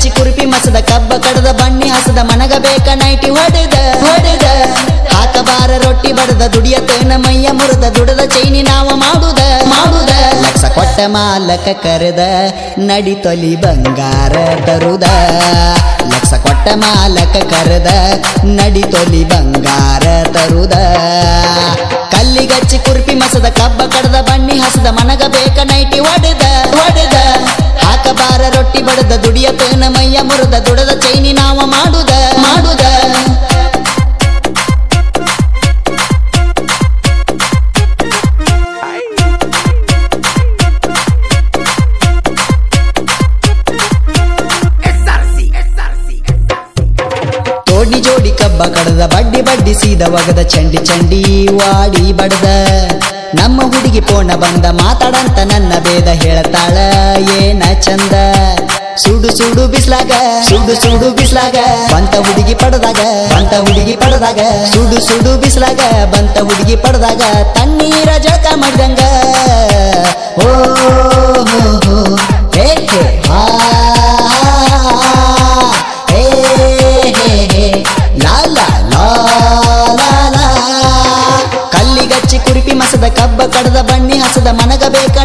ಕಚ್ಚಿ ಕುರುಪಿ ಮಸದ, ಕಬ್ಬ ಕಡದ, ಬಣ್ಣಿ ಹಸದ, ಮನಗ ಬೇಕ ನೈಟಿ ಹೊಡೆದ ಹೊಡೆದ. ಹಾಕಬಾರ ರೊಟ್ಟಿ ಬಡದ ದುಡಿಯತನ ಮೈಯ ಮುರಿದ, ದುಡದ ಚೈನಿ ನಾವ ಮಾಡುದ ಮಾಡುದ. ಲಕ್ಷ ಕೊಟ್ಟ ಮಾಲಕ ಕರೆದ ನಡಿತೊಲಿ ಬಂಗಾರ ತರುದ. ಲಕ್ಷ ಕೊಟ್ಟ ಮಾಲಕ ಕರೆದ ನಡಿತೊಲಿ ಬಂಗಾರ ತರುದ. ಕಲ್ಲಿಗಚ್ಚಿ ಕುರುಪಿ ಮಸದ, ಕಬ್ಬ ಕಡದ, ಬಣ್ಣಿ ಹಸದ, ಮನಗ ಬೇಕ ನೈಟಿ ಹೊಡೆದ. ಬಡದ ದುಡಿಯತನ ಮೈಯ ಮುರದ ದುಡದ ಚೈನಿ ನಾವ ಮಾಡುದ. ಮಾಡುದ. ಜೋಡಿ ಕಬ್ಬ ಕಡದ ಬಡ್ಡಿ ಬಡ್ಡಿ ಸೀದ ಒಗದ ಚಂಡಿ ಚಂಡಿ ವಾಡಿ ಬಡದ. ನಮ್ಮ ಹುಡುಗಿ ಪೋಣ ಬಂದ ಮಾತಾಡಂತ ನನ್ನ ಭೇದ ಹೇಳ್ತಾಳ, ಏನ ಚಂದ? ಸುಡು ಸುಡು ಬಿಸ್ಲಾಗ, ಸುಡು ಸುಡು ಬಿಸ್ಲಾಗ, ಬಂತ ಹುಡುಗಿ ಪಡೆದಾಗ, ಬಂತ ಹುಡುಗಿ ಪಡೆದಾಗ, ಸುಡು ಸುಡು ಬಿಸ್ಲಾಗ, ಬಂತ ಹುಡುಗಿ ಪಡೆದಾಗ ತಣ್ಣೀರ ಜಳಕ ಮಾಡಿದಂಗ. ಓ ಮಸದ ಕಬ್ಬ ಕಡದ ಬಣ್ಣಿ ಹಸದ ಮನಗ ಬೇಕ